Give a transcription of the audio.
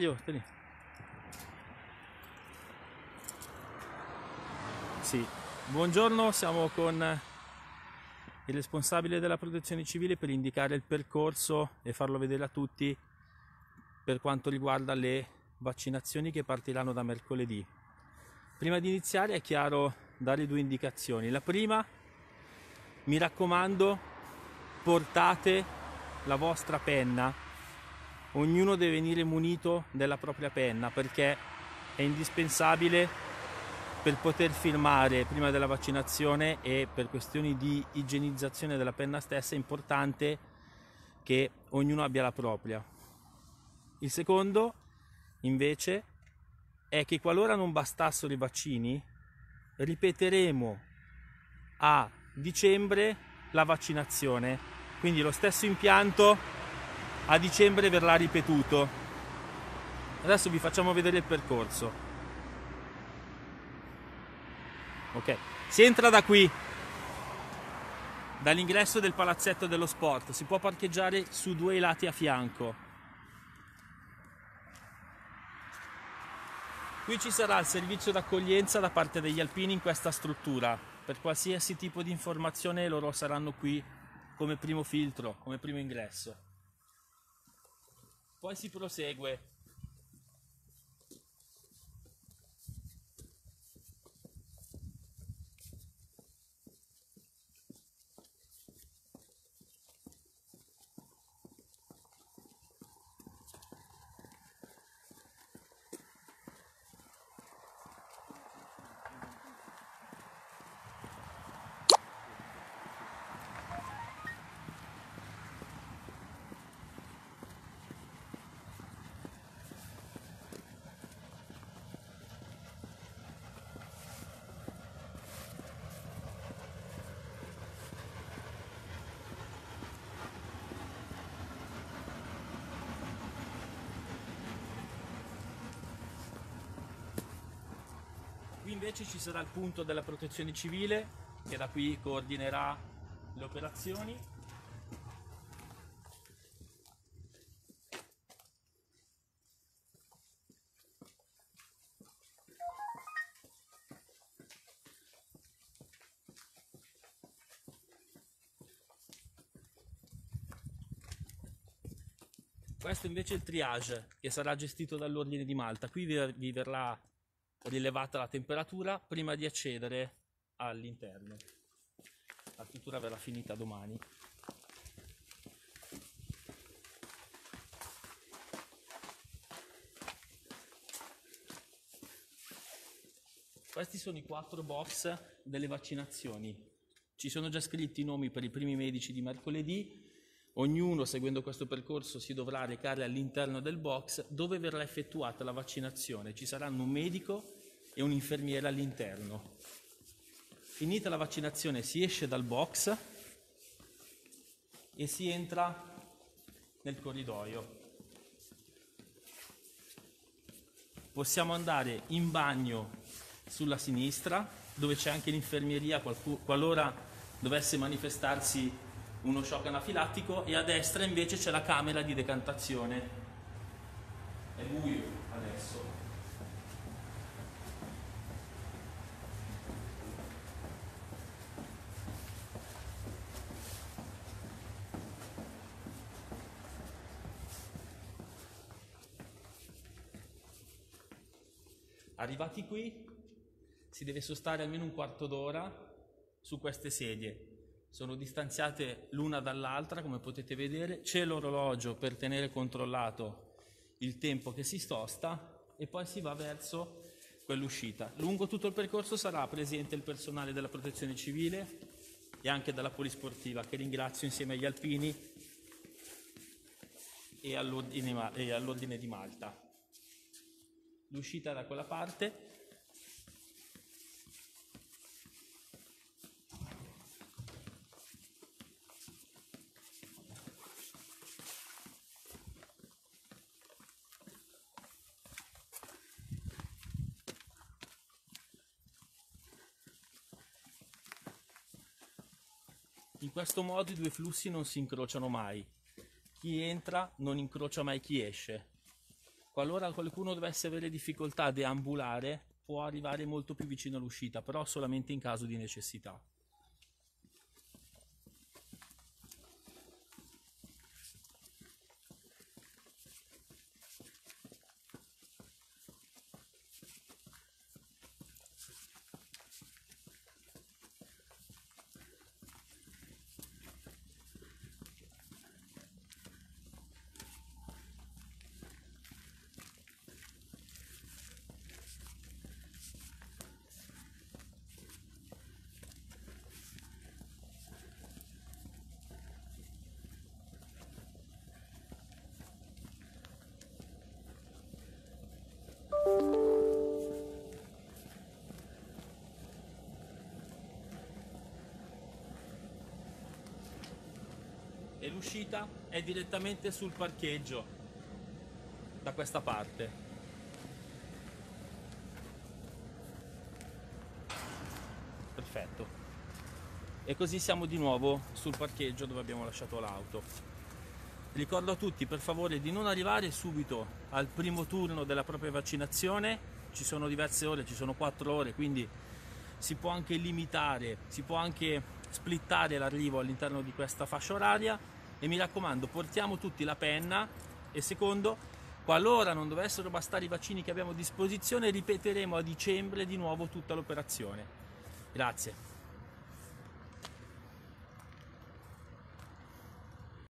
Io, tieni. Sì, buongiorno, siamo con il responsabile della protezione civile per indicare il percorso e farlo vedere a tutti per quanto riguarda le vaccinazioni che partiranno da mercoledì. Prima di iniziare è chiaro dare due indicazioni. La prima, mi raccomando, portate la vostra penna ognuno deve venire munito della propria penna perché è indispensabile per poter firmare prima della vaccinazione e per questioni di igienizzazione della penna stessa è importante che ognuno abbia la propria. Il secondo invece è che qualora non bastassero i vaccini ripeteremo a dicembre la vaccinazione, quindi lo stesso impianto a dicembre verrà ripetuto. Adesso vi facciamo vedere il percorso. Ok, si entra da qui, dall'ingresso del palazzetto dello sport, si può parcheggiare su due lati a fianco. Qui ci sarà il servizio d'accoglienza da parte degli alpini in questa struttura. Per qualsiasi tipo di informazione loro saranno qui come primo filtro, come primo ingresso. Poi si prosegue Qui invece ci sarà il punto della protezione civile che da qui coordinerà le operazioni. Questo invece è il triage che sarà gestito dall'Ordine di Malta. Qui vi verrà rilevata la temperatura prima di accedere all'interno. La pittura verrà finita domani. Questi sono i quattro box delle vaccinazioni. Ci sono già scritti i nomi per i primi medici di mercoledì. Ognuno, seguendo questo percorso, si dovrà recare all'interno del box dove verrà effettuata la vaccinazione. Ci saranno un medico e un'infermiera all'interno. Finita la vaccinazione si esce dal box e si entra nel corridoio. Possiamo andare in bagno sulla sinistra, dove c'è anche l'infermieria qualora dovesse manifestarsi uno shock anafilattico, e a destra invece c'è la camera di decantazione. È buio adesso. Arrivati qui si deve sostare almeno un quarto d'ora su queste sedie. Sono distanziate l'una dall'altra, come potete vedere. C'è l'orologio per tenere controllato il tempo che si sposta e poi si va verso quell'uscita. Lungo tutto il percorso sarà presente il personale della protezione civile e anche della polisportiva che ringrazio insieme agli alpini e all'ordine, di Malta l'uscita da quella parte In questo modo i due flussi non si incrociano mai. Chi entra non incrocia mai chi esce. Qualora qualcuno dovesse avere difficoltà a deambulare, può arrivare molto più vicino all'uscita, però solamente in caso di necessità. E l'uscita è direttamente sul parcheggio da questa parte. Perfetto. E così siamo di nuovo sul parcheggio dove abbiamo lasciato l'auto. Ricordo a tutti per favore di non arrivare subito al primo turno della propria vaccinazione. Ci sono diverse ore ci sono quattro ore quindi si può anche limitare si può anche splittare l'arrivo all'interno di questa fascia oraria e mi raccomando portiamo tutti la penna e secondo qualora non dovessero bastare i vaccini che abbiamo a disposizione ripeteremo a dicembre di nuovo tutta l'operazione. Grazie